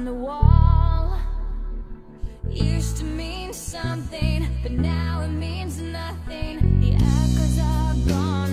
on the wall. Used to mean something, but now it means nothing. The echoes are gone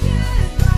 goodbye.